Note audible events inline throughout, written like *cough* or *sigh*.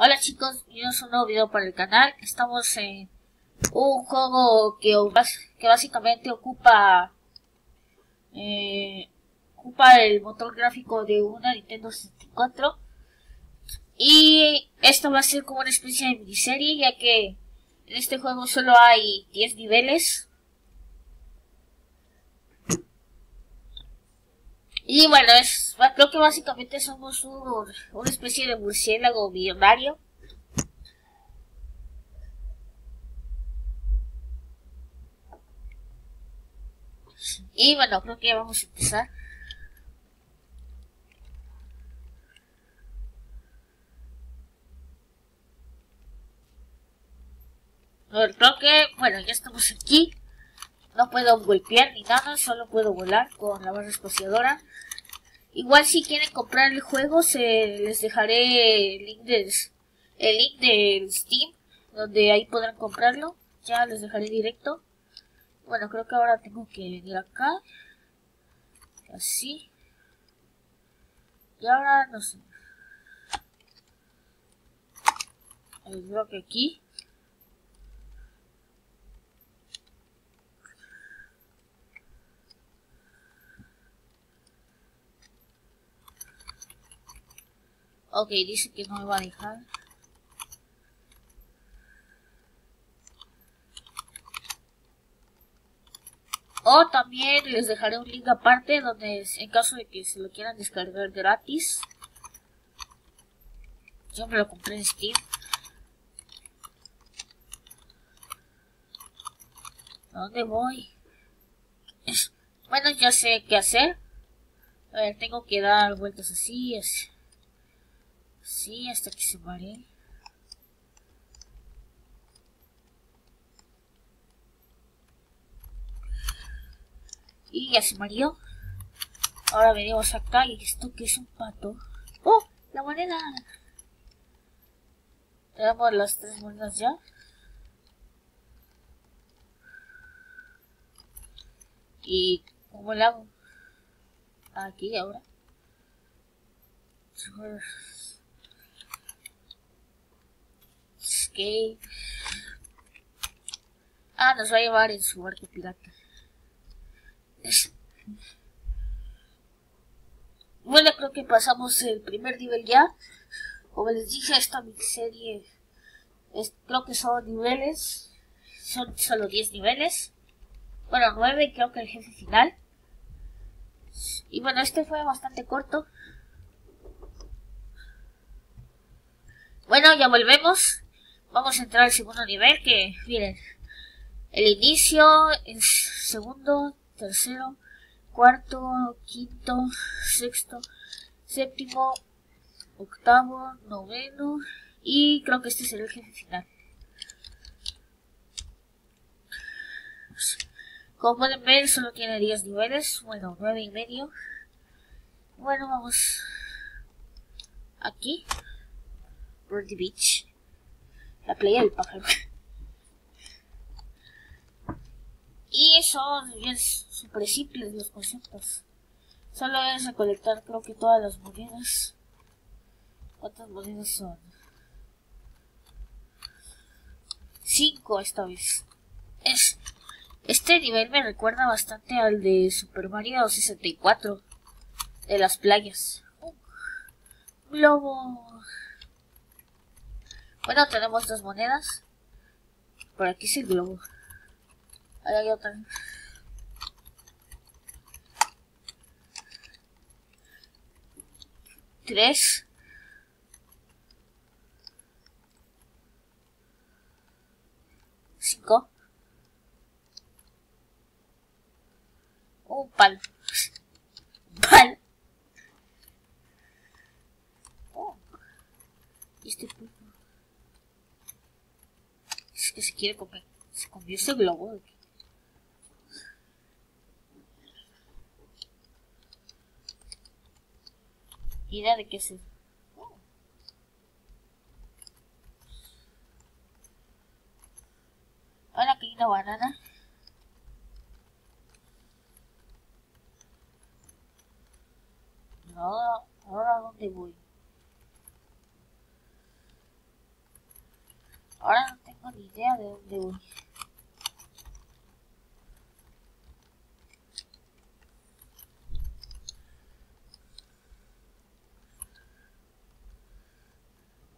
Hola chicos, bienvenidos a un nuevo video para el canal. Estamos en un juego que, básicamente ocupa eh, ocupa el motor gráfico de una Nintendo 64 y esto va a ser como una especie de miniserie ya que en este juego solo hay 10 niveles Y bueno, es, creo que básicamente somos un, una especie de murciélago millonario. Y bueno, creo que vamos a empezar. A ver, creo que, bueno, ya estamos aquí. No puedo golpear ni nada, solo puedo volar con la barra espaciadora. Igual si quieren comprar el juego, se les dejaré el link del, el link Steam, donde ahí podrán comprarlo. Ya les dejaré directo. Bueno, creo que ahora tengo que venir acá. Así. Y ahora no sé. Creo que aquí. Ok, dice que no me va a dejar. O también les dejaré un link aparte donde en caso de que se lo quieran descargar gratis. Yo me lo compré en Steam. ¿A dónde voy? Bueno, ya sé qué hacer. A ver, tengo que dar vueltas así, así. Sí, hasta que se maree. Y ya se mareó. Ahora venimos acá y esto que es un pato. ¡Oh! ¡La moneda! Tenemos las tres monedas ya. ¿Y cómo le hago? Aquí ahora. Ah, nos va a llevar en su barco pirata. Bueno, creo que pasamos el primer nivel ya. Como les dije, esta serie es, creo que son niveles. Son solo 10 niveles. Bueno, 9 creo que el jefe final. Y bueno, este fue bastante corto. Bueno, ya volvemos. Vamos a entrar al segundo nivel que, miren, el inicio es segundo, tercero, cuarto, quinto, sexto, séptimo, octavo, noveno y creo que este será el jefe final. Como pueden ver, solo tiene 10 niveles, bueno, 9 y medio. Bueno, vamos aquí, Birdie Beach. La playa del pájaro. Y son bien súper simples los conceptos. Solo es recolectar creo que todas las monedas. ¿Cuántas monedas son? Cinco esta vez. Es, este nivel me recuerda bastante al de Super Mario 64. De las playas. Un globo. Bueno, tenemos dos monedas. Por aquí es el globo. Hay otra. Tres. Cinco. Un pal. Pal. Oh. Este que se quiere comer. Se comió ese globo. Mira de qué se... Ahora que hay una banana. No, ahora dónde voy. Ahora no tengo ni idea de dónde voy.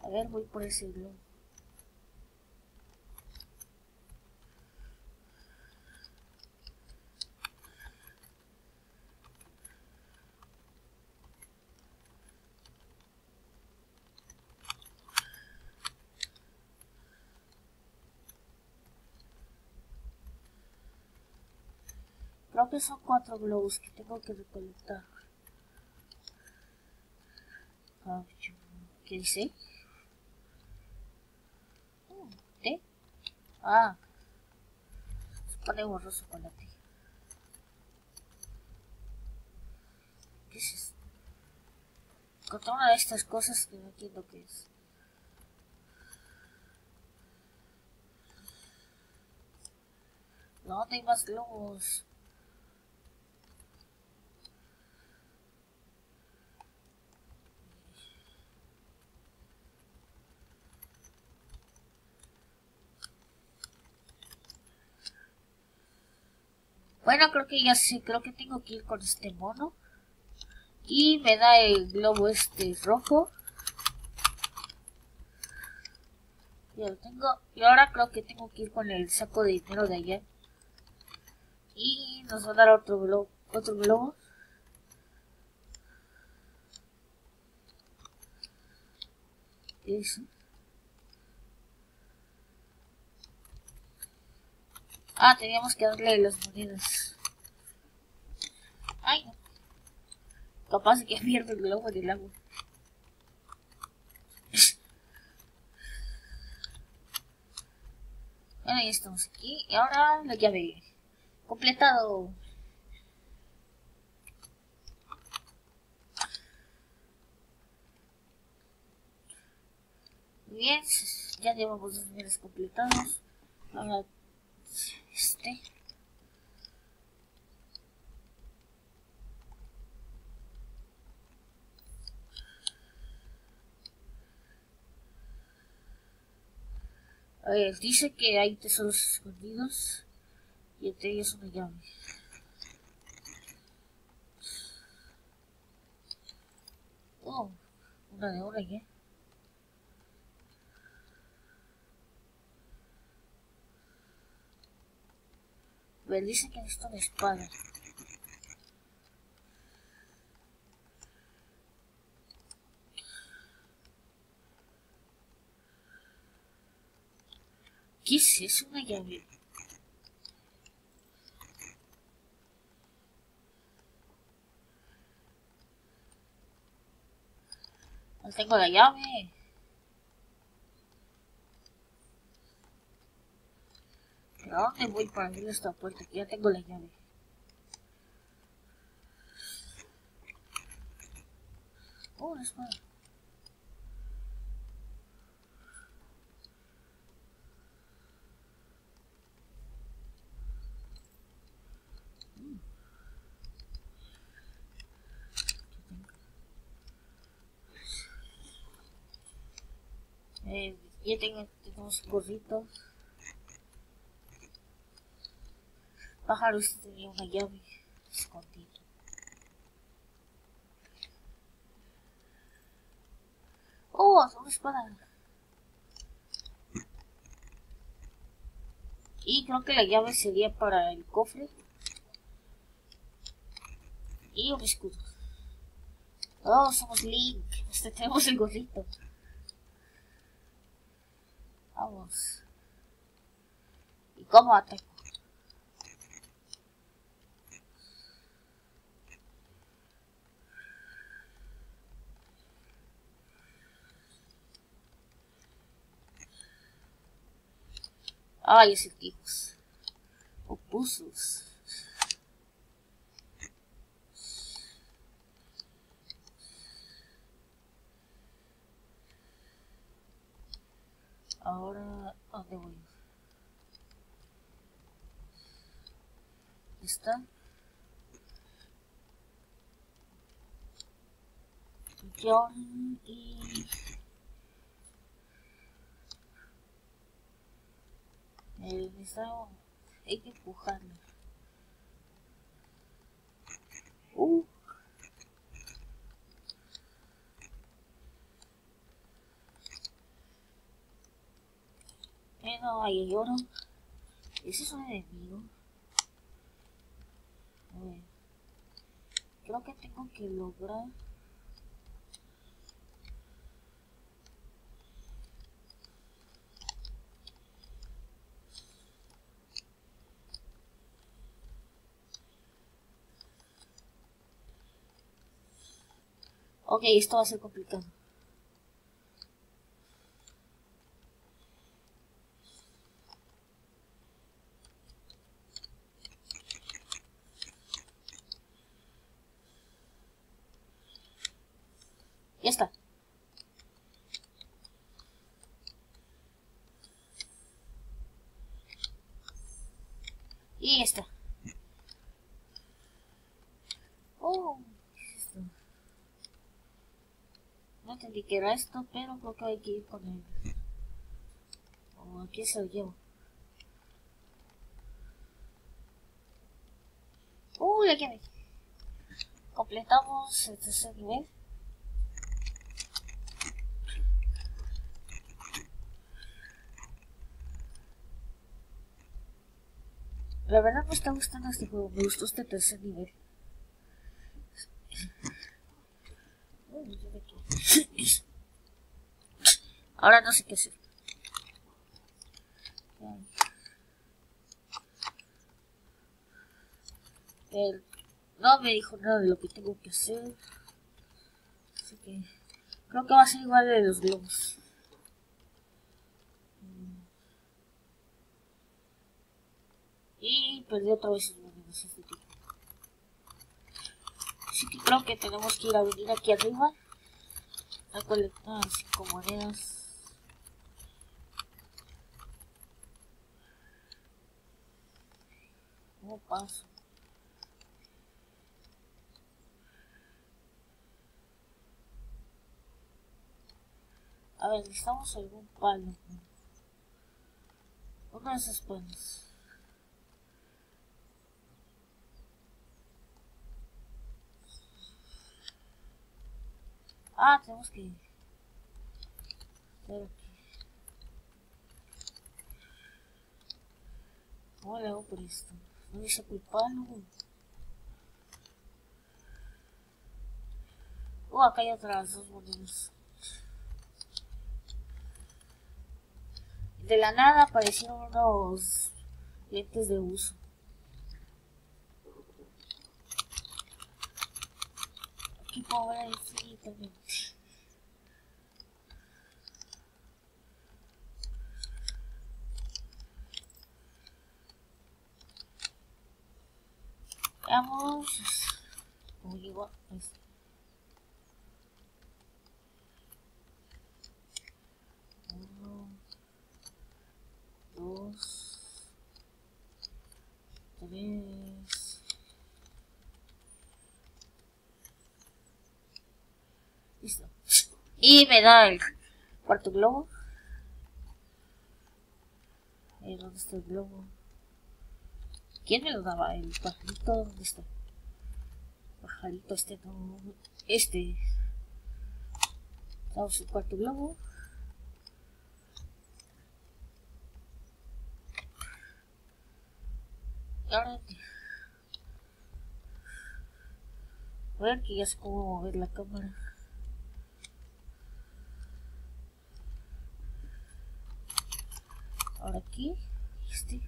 A voy por ese globo. Creo que son cuatro globos que tengo que recolectar. ¿Qué dice? Oh, ¿Té? Ah. Se pone borroso con la té. ¿Qué es esto? Encontré una de estas cosas que no entiendo qué es. No, hay más globos. Bueno, creo que ya sé, creo que tengo que ir con este mono. Y me da el globo este rojo. Ya lo tengo. Y ahora creo que tengo que ir con el saco de dinero de ayer. Y nos va a dar otro globo. Otro globo. ¿Qué Ah, teníamos que darle las monedas. Ay, no. Capaz que pierdo el globo del agua. Bueno, ya estamos aquí. Y ahora la llave. Completado. Bien, ya llevamos dos niveles completados. Ahora este. A ver, dice que hay tesoros escondidos y entre ellos una llave. Oh, una de oro, ¿eh? Ver, dice que necesito una espada. ¿Qué es eso? Una llave. No tengo la llave. ¿A dónde voy para abrir esta puerta? Que ya tengo la llave. Oh, la espada. Eh, ya tengo, tenemos gorritos. Pájaro tenía una llave escondida. Oh, una espada. Y creo que la llave sería para el cofre. Y un escudo. Oh, somos Link. *laughs* Este, tenemos el gorrito. Vamos. ¿Y cómo ataco? Ay, acertijos. Opusos. Ahora, ¿a dónde voy? ¿Está? John y... está... Hay que empujarlo. Uh. Eh, no, ahí hay. Ese es un enemigo. A ver. Creo que tengo que lograr... Ok, esto va a ser complicado. Ya está. Y ya está. Oh, ¿qué es esto? No entendí que era esto, pero creo que hay que ir con él. O aquí se lo llevo. Uh, ya que Completamos el tercer nivel. La verdad me está gustando este juego, me gustó este tercer nivel. Ahora no sé qué hacer. No me dijo nada de lo que tengo que hacer. Así que creo que va a ser igual de los globos. Y perdí otra vez. Así que creo que tenemos que ir a venir aquí arriba a colectar 5 monedas. ¿Cómo paso? A ver, necesitamos algún palo. Una de esas palos. Ah, tenemos que. ¿Cómo le hago por esto? No dice culpable. Oh, acá hay otras dos monedas. De la nada aparecieron unos lentes de uso. Aquí pobre infinitamente. Veamos. Como digo, este. Uno, dos, tres. Y me da el cuarto globo. Eh, ¿Dónde está el globo? ¿Quién me lo daba? El pajarito, ¿dónde está? Pajarito, este no. Este. Damos el cuarto globo. Y ahora. A ver que ya sé cómo mover la cámara. Ahora aquí. Este.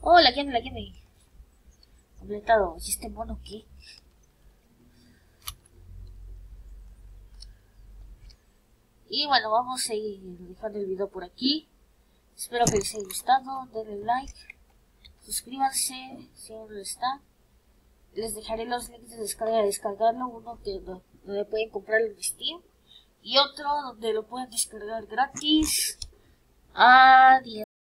Oh, la llave, la llave. Completado. ¿Y este mono qué? Y bueno, vamos a ir dejando el video por aquí. Espero que les haya gustado. Denle like. Suscríbanse si aún no está. Les dejaré los links de descarga de descargarlo. Uno que donde pueden comprar el Steam. Y otro donde lo pueden descargar gratis. Adiós.